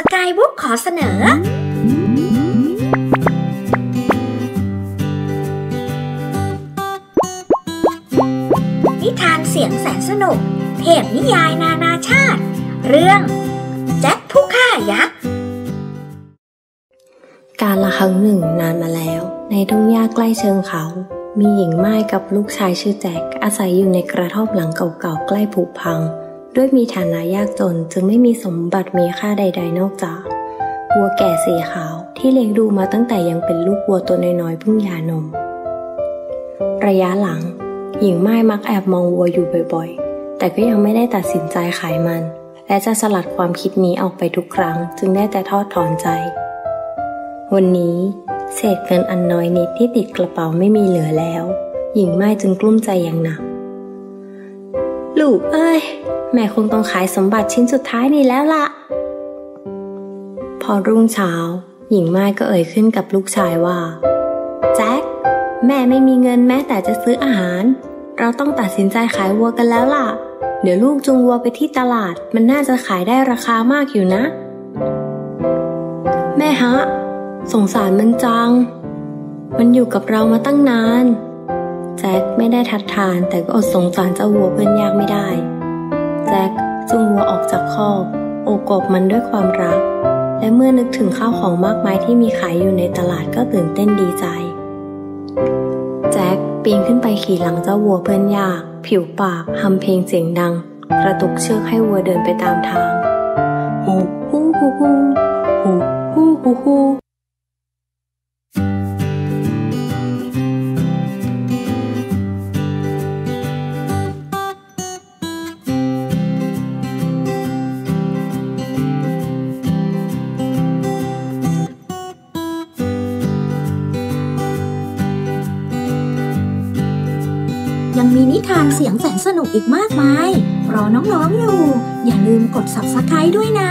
สกายบุ๊กขอเสนอ นิทานเสียงแสนสนุก เทพนิยายนานาชาติ เรื่อง แจ็คผู้ฆ่ายักษ์ การละครั้งหนึ่งนานมาแล้ว ในทุ่งหญ้าใกล้เชิงเขา มีหญิงไม้กับลูกชายชื่อแจ็คอาศัยอยู่ในกระท่อมหลังเก่าๆใกล้ผุพัง ด้วยมีฐานะยากจนจึงไม่มีสมบัติมีค่าใด ๆ นอกจาก วัวแก่สีขาวที่เลี้ยงดูมาตั้งแต่ยังเป็นลูกวัวตัวน้อยๆเพิ่งหย่านม ระยะหลัง หญิงไม้มักแอบมองวัวอยู่บ่อยๆ แต่ก็ยังไม่ได้ตัดสินใจขายมัน และจะสลัดความคิดนี้ออกไปทุกครั้ง จึงได้แต่ทอดถอนใจ วันนี้ เศษเงินอันน้อยนิดที่ติดกระเป๋าไม่มีเหลือแล้ว หญิงไม้จึงกลุ้มใจอย่างหนัก ลูกเอ้ย แม่คงต้องขายสมบัติชิ้นสุดท้ายนี้แล้วล่ะ พอรุ่งเช้า หญิงไม้ก็เอ่ยขึ้นกับลูกชายว่า แจ็ค แม่ไม่มีเงินแม้แต่จะซื้ออาหาร เราต้องตัดสินใจขายวัวกันแล้วล่ะ เดี๋ยวลูกจูงวัวไปที่ตลาด มันน่าจะขายได้ราคามากอยู่นะ แม่ฮะ สงสารมันจัง มันอยู่กับเรามาตั้งนาน แจ็คไม่ได้ทัดทานแต่ก็อดสงสารเจ้าวัวเพื่อนยากไม่ได้ แจ็คจูงวัวออกจากคอกโอบกบมันด้วยความรัก และเมื่อนึกถึงข้าวของมากมายที่มีขายอยู่ในตลาดก็ตื่นเต้นดีใจ แจ็คปีนขึ้นไปขี่หลังเจ้าวัวเพื่อนยาก ผิวปากทำเพลงเสียงดัง กระตุกเชือกให้วัวเดินไปตามทางฮูฮูฮูฮูฮูฮูฮู ยังมีนิทานเสียงแสนสนุกอีกมากมาย รอน้องๆอยู่ อย่าลืมกด subscribe ด้วยนะ